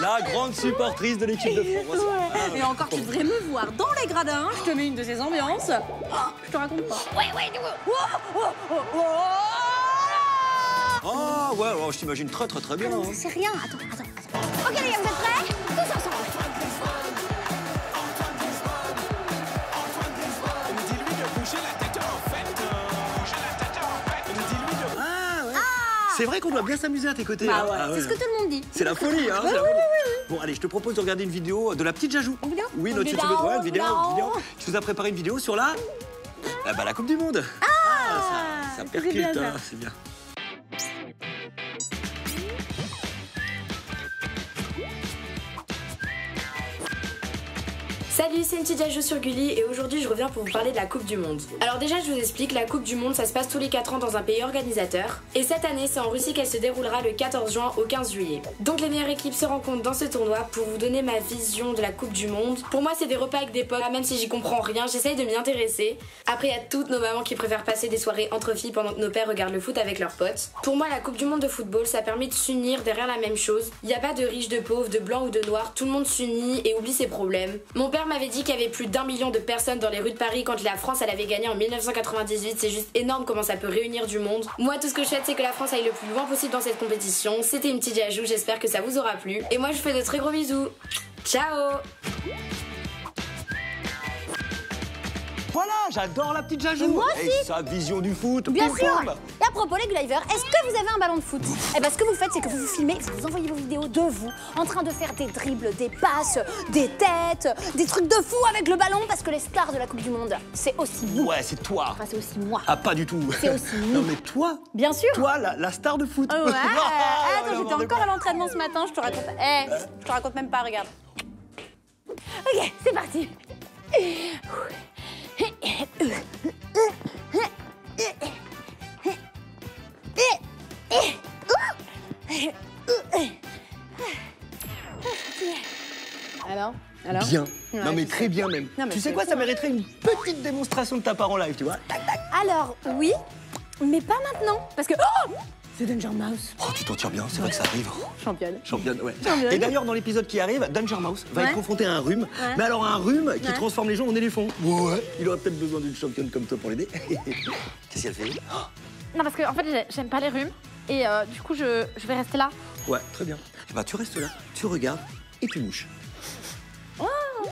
la grande supportrice de l'équipe de France. Et encore, tu devrais me voir dans les gradins. Je te mets une de ces ambiances. Oh, je te raconte pas. Ouais, ouais, du coup. Ah ouais, ouais, je t'imagine très très très bien. hein. C'est rien. Attends, attends, attends. Ok, les gars, vous êtes prêts? Tous ensemble. C'est vrai qu'on doit bien s'amuser à tes côtés. Bah hein. ouais, Ah c'est ce que tout le monde dit. C'est la folie, hein c'est la folie. Bon, allez, je te propose de regarder une vidéo de la petite Jajou. Une vidéo Oui, notre vidéo, ouais, une vidéo, une vidéo. Je vous ai préparé une vidéo sur la... Ah bah, la Coupe du Monde. Ah, ça, ça c'est percute, bien, ça. hein, Salut, c'est Ntidiajou sur Gulli et aujourd'hui je reviens pour vous parler de la Coupe du Monde. Alors déjà je vous explique, la Coupe du Monde ça se passe tous les 4 ans dans un pays organisateur et cette année c'est en Russie qu'elle se déroulera le 14 juin au 15 juillet. Donc les meilleures équipes se rencontrent dans ce tournoi pour vous donner ma vision de la Coupe du Monde. Pour moi c'est des repas avec des potes, même si j'y comprends rien, j'essaye de m'y intéresser. Après il y a toutes nos mamans qui préfèrent passer des soirées entre filles pendant que nos pères regardent le foot avec leurs potes. Pour moi la Coupe du Monde de football ça permet de s'unir derrière la même chose. Il n'y a pas de riches, de pauvres, de blancs ou de noirs, tout le monde s'unit et oublie ses problèmes. Mon père m'avait dit qu'il y avait plus d'un million de personnes dans les rues de Paris quand la France avait gagné en 1998. C'est juste énorme comment ça peut réunir du monde. Moi tout ce que je souhaite c'est que la France aille le plus loin possible dans cette compétition. C'était une petite ajout, j'espère que ça vous aura plu. Et moi je vous fais de très gros bisous. Ciao Voilà, j'adore la petite Jajou. Moi Et sa vision du foot. Bien sûr. Et à propos, les Glivers, est-ce que vous avez un ballon de foot? Eh ben, ce que vous faites, c'est que vous vous filmez, vous envoyez vos vidéos de vous en train de faire des dribbles, des passes, des têtes, des trucs de fou avec le ballon, parce que les stars de la Coupe du Monde, c'est aussi vous. Ouais, c'est toi. Enfin, c'est aussi moi. Ah, pas du tout. C'est aussi Non, nous. mais toi, Bien sûr toi, la, la star de foot. Ouais. Ah, Attends, j'étais encore à l'entraînement ce matin. Je te raconte. Eh, je te raconte même pas. Regarde. Ok, c'est parti. Alors, alors. Bien. Ouais, non, mais très bien même. Non, mais tu sais quoi, ça mériterait une petite démonstration de ta part en live, tu vois. Tac, tac. Alors, oui, mais pas maintenant. Parce que. Oh C'est Danger Mouse. Oh, tu t'en tires bien, c'est vrai que ça arrive. Championne. Championne, ouais. Championne. Et d'ailleurs, dans l'épisode qui arrive, Danger Mouse va Ouais. être confronté à un rhume. Ouais. Mais alors, un rhume qui Ouais. transforme les gens en éléphants. Ouais. Il aurait peut-être besoin d'une championne comme toi pour l'aider. Qu'est-ce qu'elle fait? Non, parce que en fait, j'ai- j'aime pas les rhumes. Et euh, du coup, je, je vais rester là. Ouais, très bien. Ben, tu restes là, tu regardes et tu mouches.